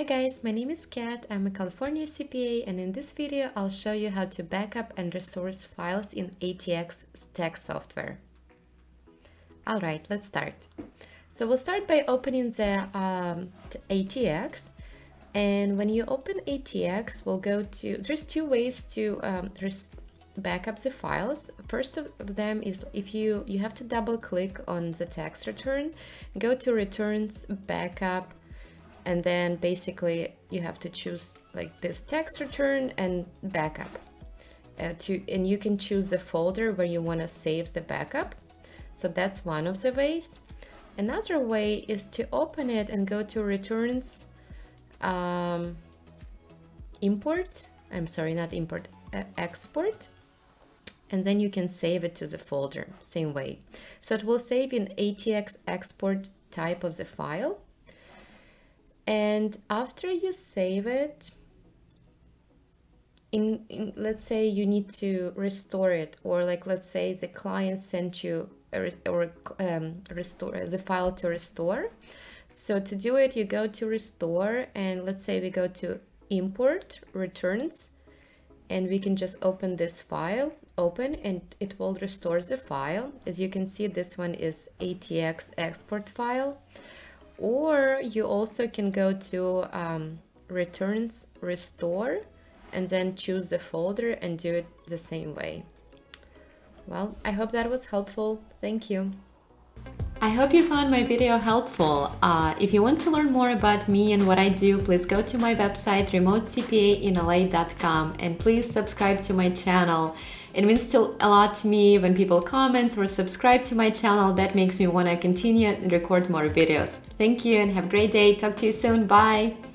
Hi guys, my name is Kat. I'm a California CPA and in this video I'll show you how to backup and restore files in ATX tax software. Alright, let's start. So we'll start by opening the um, ATX and when you open ATX we'll go to, there's two ways to um, backup the files. First of them is if you, you have to double click on the tax return, go to returns, backup, and then basically you have to choose like this tax return and backup. Uh, to, and you can choose the folder where you want to save the backup. So that's one of the ways. Another way is to open it and go to returns, um, import, I'm sorry, not import, uh, export, and then you can save it to the folder, same way. So it will save in ATX export type of the file. And after you save it, in, in, let's say you need to restore it or like let's say the client sent you a, or um, restore the file to restore. So to do it you go to restore and let's say we go to import returns and we can just open this file open and it will restore the file. As you can see this one is ATX export file or you also can go to um, returns restore and then choose the folder and do it the same way well I hope that was helpful thank you I hope you found my video helpful. Uh, if you want to learn more about me and what I do, please go to my website remotecpainla.com and please subscribe to my channel. It means still a lot to me when people comment or subscribe to my channel. That makes me want to continue and record more videos. Thank you and have a great day. Talk to you soon. Bye.